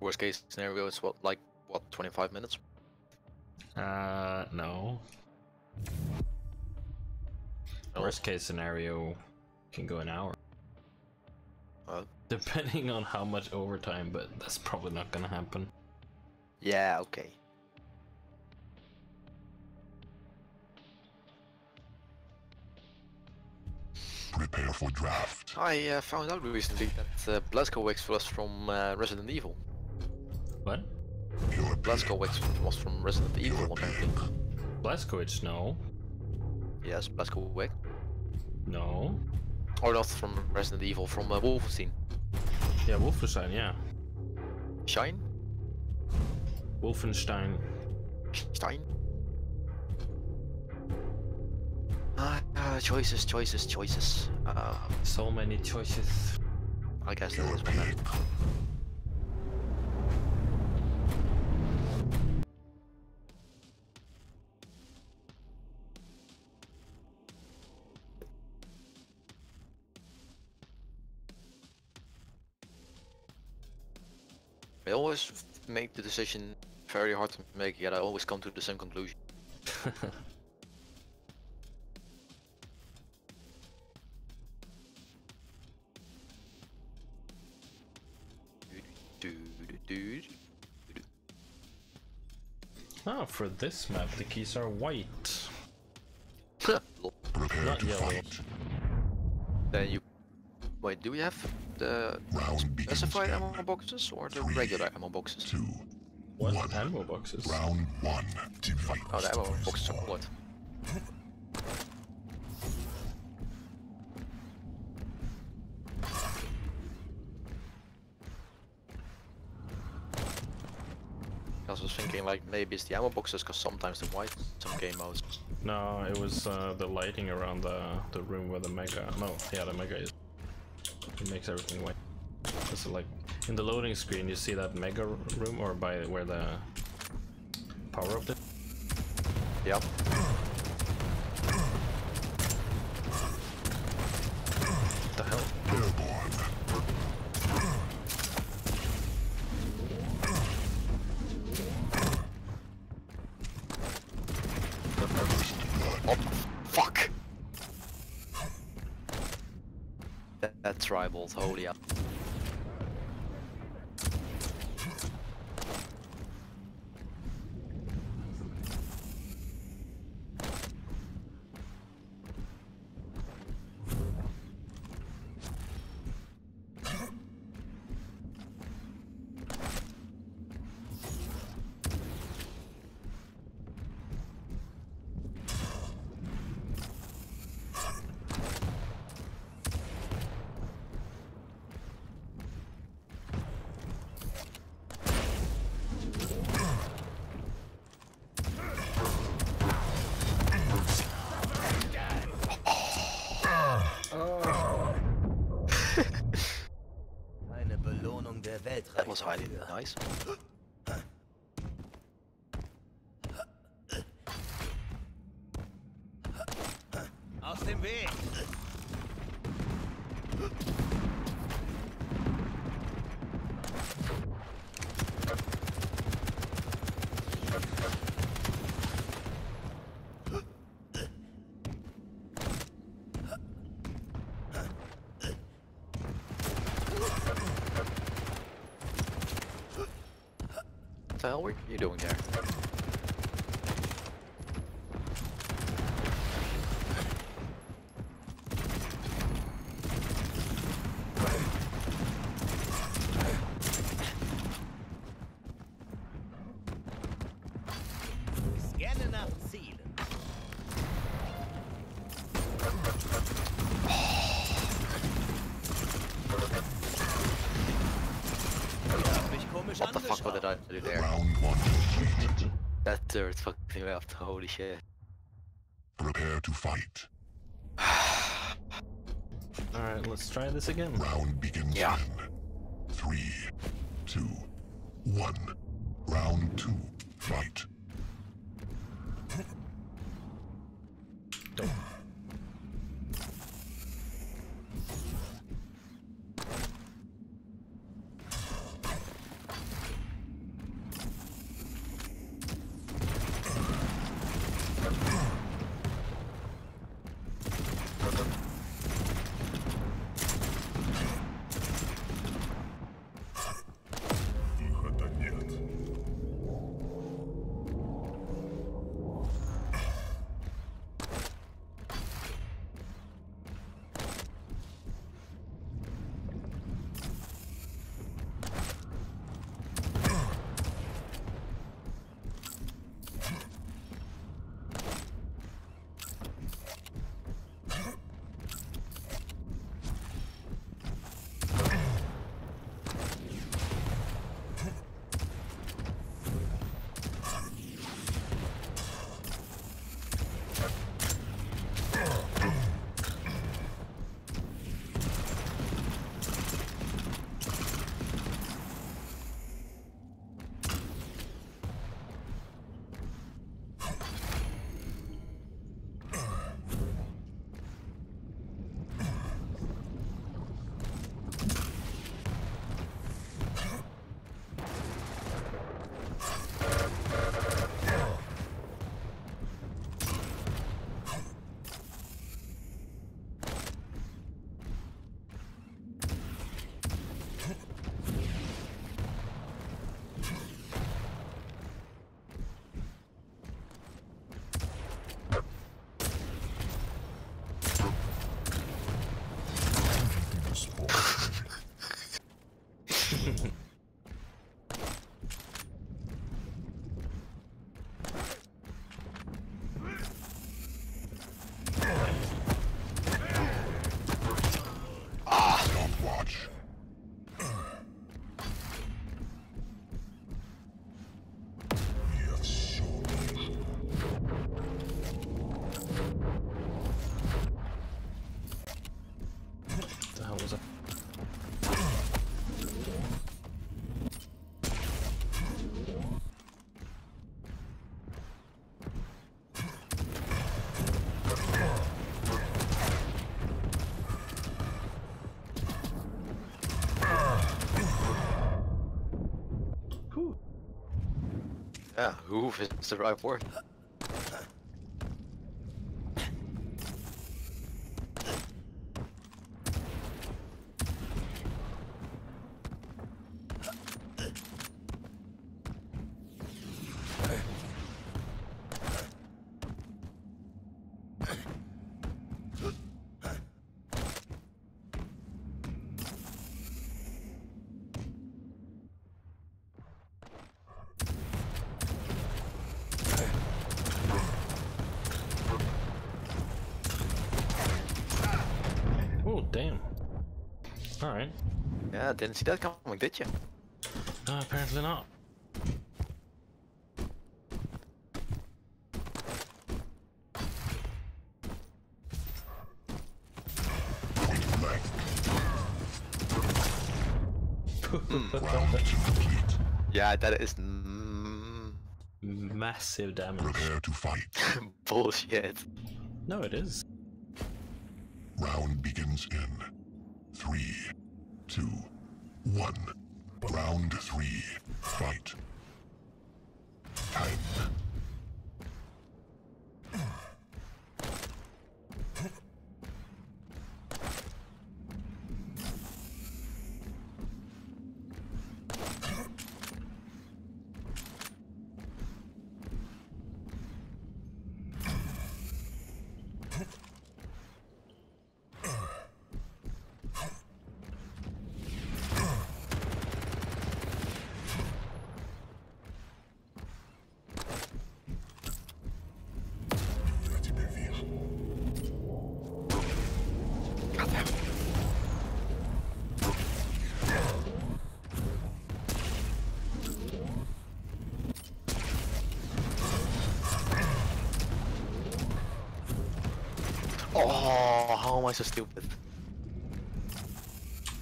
Worst case scenario is what, like, what, 25 minutes? Uh, no. No? Worst case scenario can go an hour. Uh, Depending on how much overtime, but that's probably not gonna happen. yeah, okay. Prepare for draft. I uh, found out recently that uh, for us from uh, Resident Evil. What? Your pick. Blazkowicz was from Resident Evil, Your apparently. pick. Blazkowicz, no. Yes, Blazkowicz. No. Or not from Resident Evil, from uh, Wolfenstein. Yeah, Wolfenstein, yeah. Shine? Wolfenstein. Stein? Ah, uh, choices, choices, choices. Uh, So many choices. I guess that was one. then. I always make the decision very hard to make, yet I always come to the same conclusion. Oh, for this map, the keys are white. Not yellow. fight. Then you. Wait, do we have the Round specified ammo boxes or the Three. regular ammo boxes? two. What One. ammo boxes? Round one. Device. Oh, the ammo boxes are what? I was thinking like maybe it's the ammo boxes because sometimes the white in some game modes. No, it was uh, the lighting around the the room where the mega. No, yeah, the mega is. It makes everything white. It's like in the loading screen, you see that mega room, or by where the power up is. Yep. Rivals, holy Nice. Aus dem Weg! Hell were you doing there? Scanne nach Zielen. Ihr habt mich komisch What the fuck what did angeschaut. I do there? Round one completed. That dirt fucked me up, holy shit. Prepare to fight. All right, let's try this again. Round begins Yeah. in three, two, one. Round two. Fight. Yeah, hoof is the right word. Oh, damn. Alright. Yeah, didn't see that coming, did you? No, apparently not. Point blank. Round two complete. Yeah, that is Massive damage. Prepare to fight. bullshit. No, it is. Round begins in three, two, one. Round three. Fight. Time. Am I so stupid?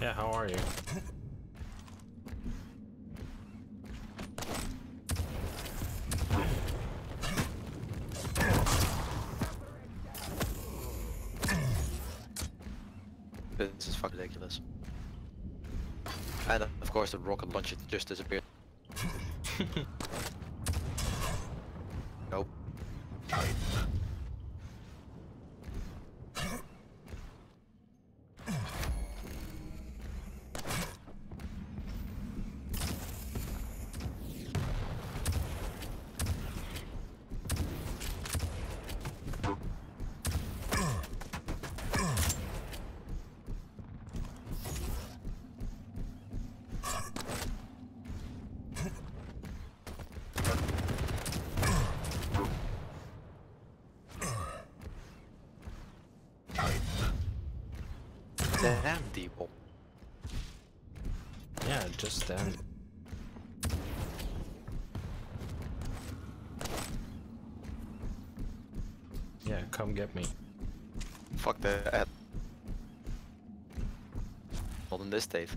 Yeah, how are you? This is fucking ridiculous. And of course the rocket launcher just disappeared. Damn Depot. Yeah, just stand. Yeah, come get me. Fuck that. Not in this state.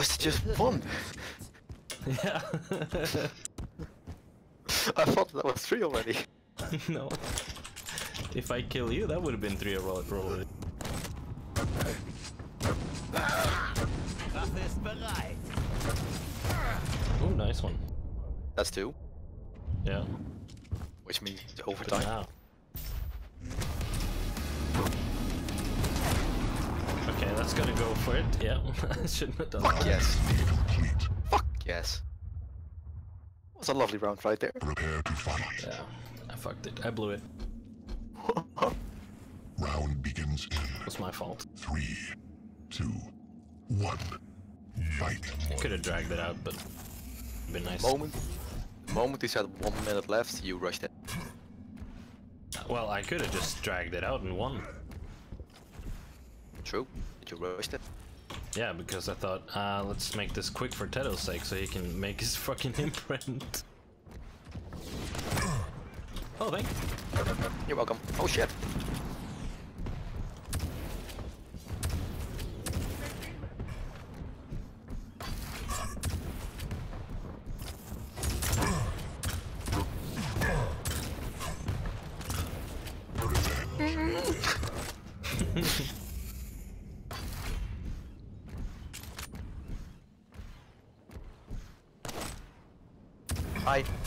It's just one. Yeah. I thought that was three already. no. If I kill you, that would have been three roll already. Waffe. Oh, nice one. That's two, Yeah. which means overtime. Okay, that's gonna go for it. Yeah, shouldn't have done Fuck that. yes. Fuck yes. was a lovely round right there. Prepare to fight. Yeah, I fucked it. I blew it. Round begins in It was my fault. three, two, one. Fight. Could have dragged it out, but it'd been nice. moment, the moment he said one minute left, you rushed it. Well, I could have just dragged it out and won. True. Did you rush it? Yeah, because I thought, uh, let's make this quick for Teddo's sake so he can make his fucking imprint. Oh, thank you. You're welcome. Oh shit. は。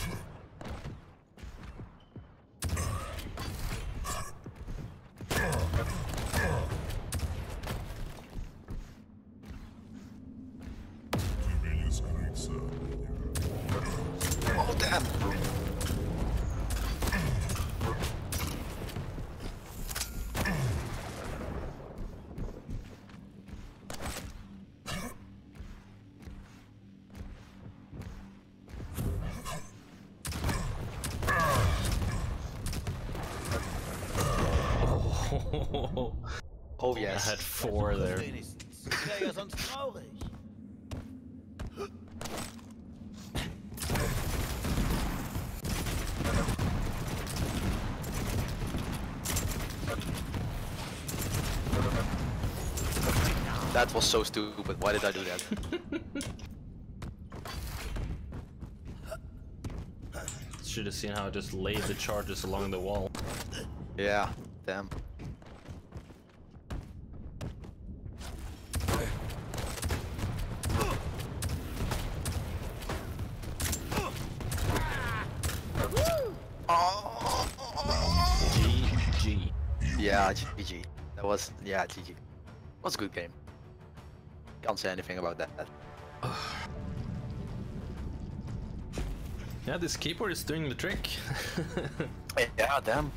Oh yeah, I had four there. Wenigstens. Wäre ja sonst traurig. That was so stupid. Why did I do that? Should have seen how I just laid the charges along the wall. yeah. Damn. Yeah, GG. That was yeah, GG. Was a good game. Can't say anything about that. Yeah, this keyboard is doing the trick. Yeah, damn.